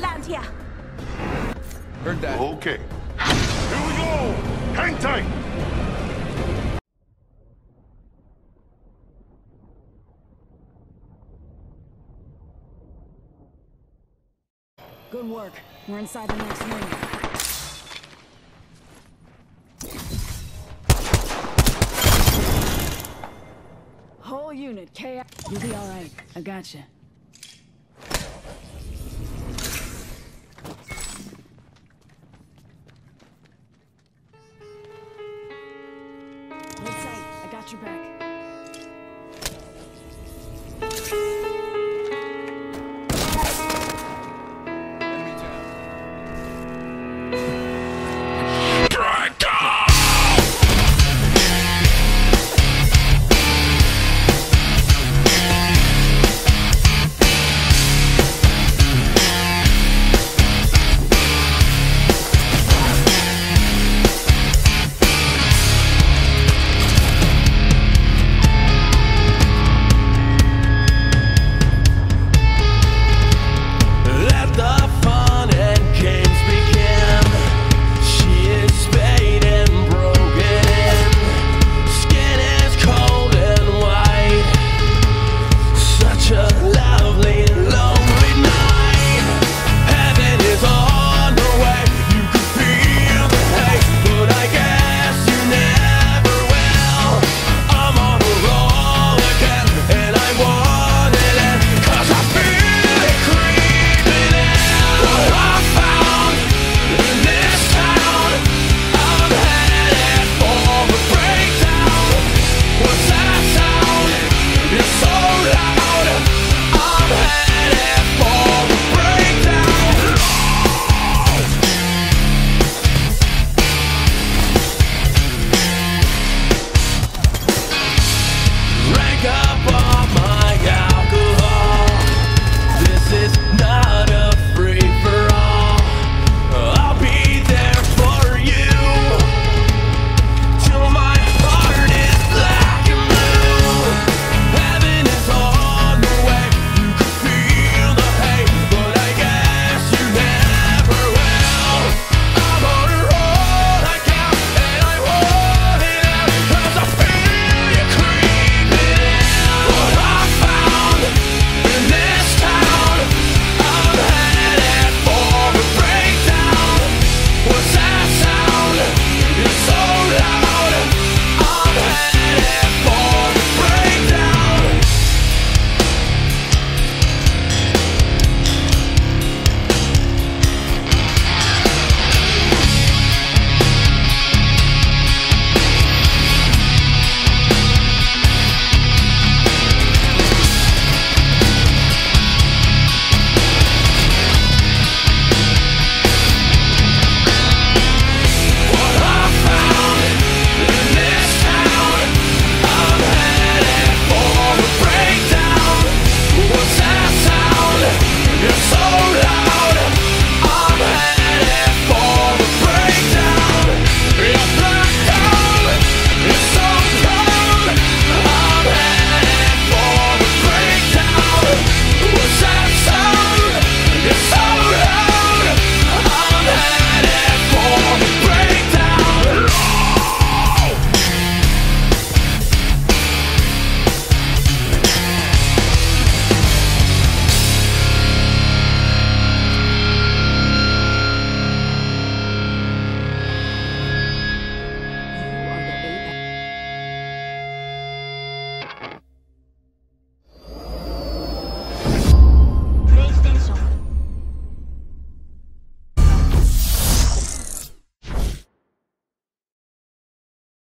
Let's land here. Heard that. Okay. Here we go! Hang tight! Good work. We're inside the next ring. Whole unit, K. You'll be alright. I got gotcha. got your back.